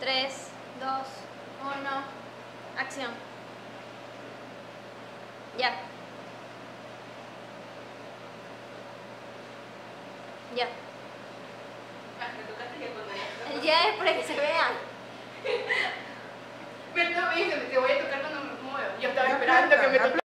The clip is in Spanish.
3, 2, 1, acción. Ya. Ya. Ah, ya es para que se vean. me te voy a tocar cuando me muevo. Yo estaba esperando que me toque.